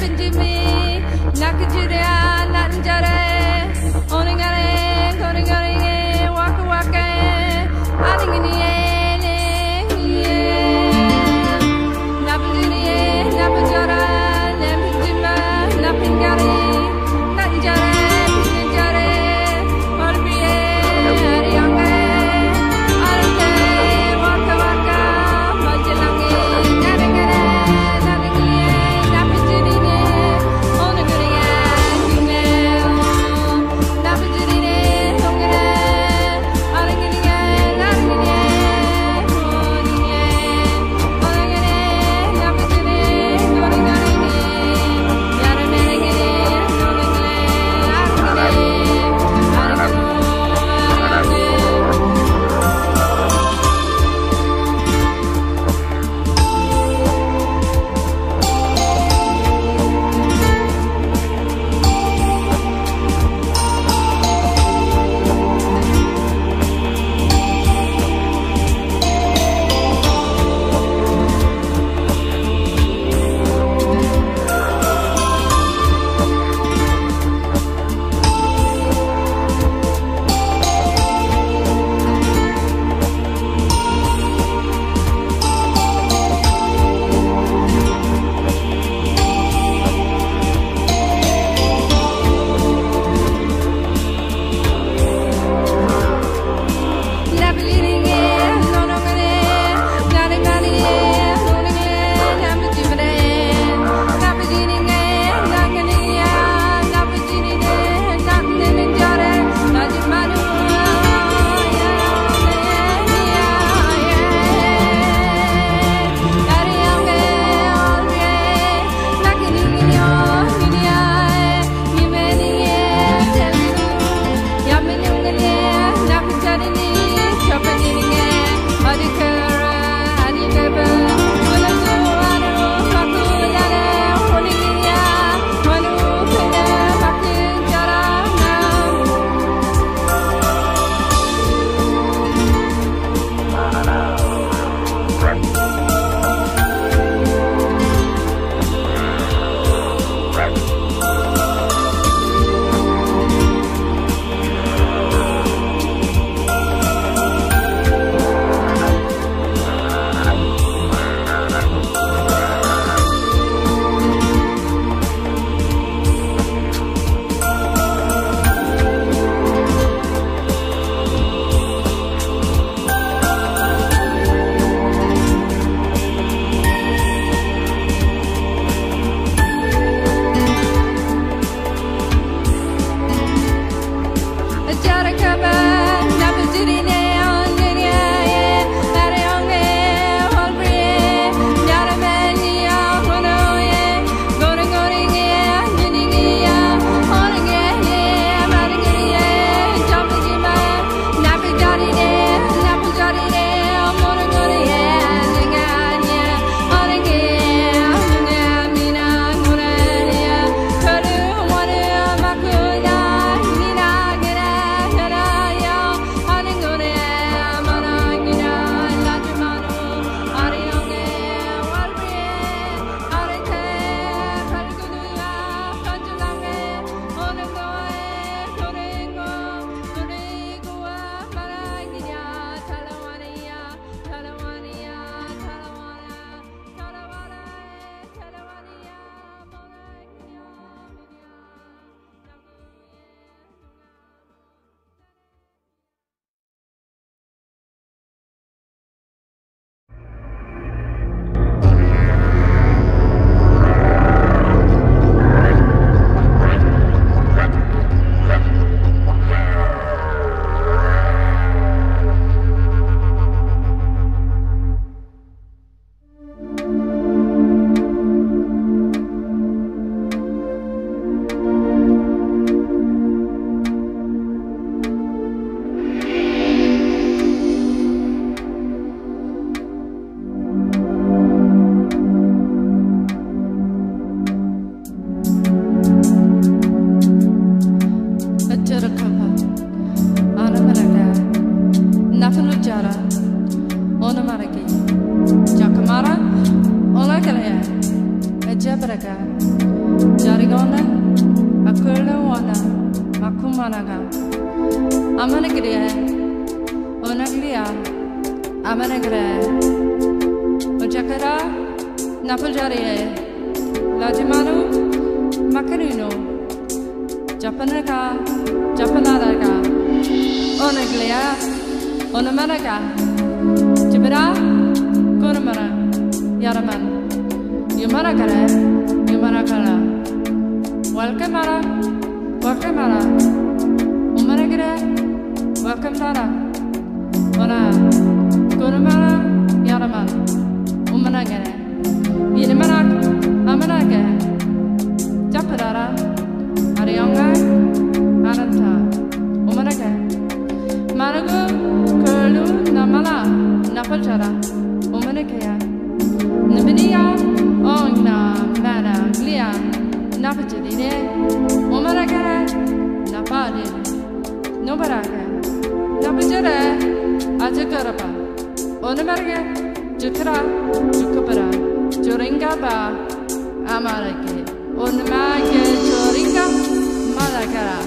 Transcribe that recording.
Benjamin, Nakajira, Nanjare, Oningare. Onamanaga jibra konamana yaraman yumanakara yumanakara welcome mara welcome mara welcome mara ona konamana yaraman umanagare yinamanak amanage japadara ariyanga ananta kurlu namala napalchara umanagaya nabiniya ongna mana glia napachadine umanagare napade nobaraga napajare ajakarapa onamarga jukra jukapara joringa ba amarake onamage joringa malakara